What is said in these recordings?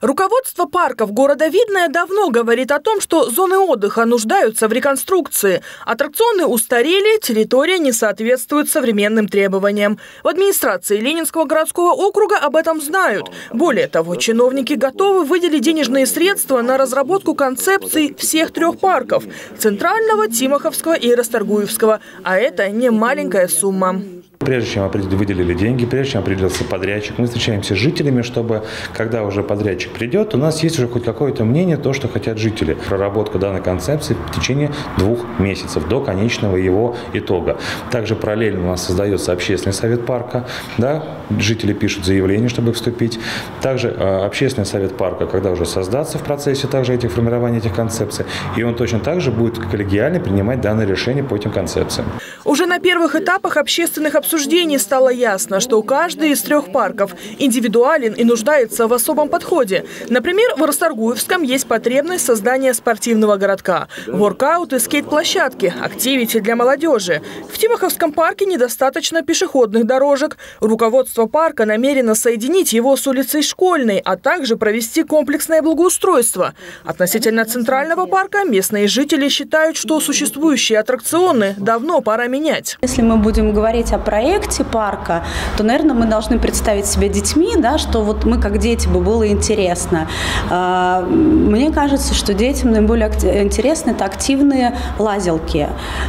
Руководство парков города Видное давно говорит о том, что зоны отдыха нуждаются в реконструкции. Аттракционы устарели, территория не соответствует современным требованиям. В администрации Ленинского городского округа об этом знают. Более того, чиновники готовы выделить денежные средства на разработку концепций всех трех парков – Центрального, Тимоховского и Расторгуевского. А это не маленькая сумма. Прежде чем выделили деньги, прежде чем определился подрядчик, мы встречаемся с жителями, чтобы, когда уже подрядчик придет, у нас есть уже хоть какое-то мнение, то, что хотят жители. Проработка данной концепции в течение двух месяцев до конечного его итога. Также параллельно у нас создается общественный совет парка, да, жители пишут заявление, чтобы вступить. Также э, общественный совет парка, когда уже создаться в процессе также этих формирования этих концепций, и он точно так же будет коллегиально принимать данные решения по этим концепциям. Уже на первых этапах общественных обсуждений обсуждений стало ясно, что каждый из трех парков индивидуален и нуждается в особом подходе. Например, в Расторгуевском есть потребность создания спортивного городка, воркаут и скейт-площадки, активити для молодежи. В Тимоховском парке недостаточно пешеходных дорожек. Руководство парка намерено соединить его с улицей Школьной, а также провести комплексное благоустройство. Относительно Центрального парка местные жители считают, что существующие аттракционы давно пора менять. Если мы будем говорить о проекте, проекте парка, то, наверное, мы должны представить себя детьми, да, что вот мы как дети бы было интересно. А, мне кажется, что детям наиболее интересны это активные лазилки,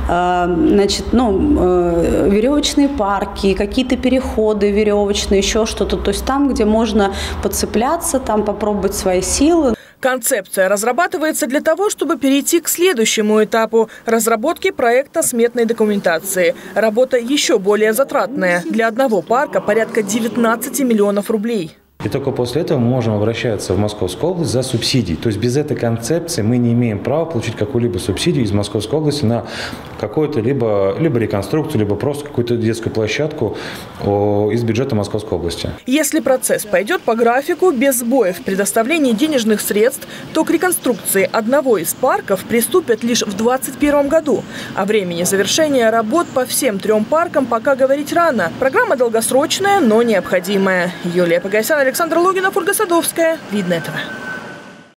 а, значит, ну, э, веревочные парки, какие-то переходы веревочные, еще что-то. То есть там, где можно подцепляться, там попробовать свои силы. Концепция разрабатывается для того, чтобы перейти к следующему этапу – разработки проекта сметной документации. Работа еще более затратная. Для одного парка порядка 19 миллионов рублей. И только после этого мы можем обращаться в Московскую область за субсидией. То есть без этой концепции мы не имеем права получить какую-либо субсидию из Московской области на какую-то либо, либо реконструкцию, либо просто какую-то детскую площадку из бюджета Московской области. Если процесс пойдет по графику без сбоев в предоставлении денежных средств, то к реконструкции одного из парков приступят лишь в 2021 году. О времени завершения работ по всем трем паркам пока говорить рано. Программа долгосрочная, но необходимая. Юлия Погосян, Александр Логинов, Ольга Садовская. Видно этого.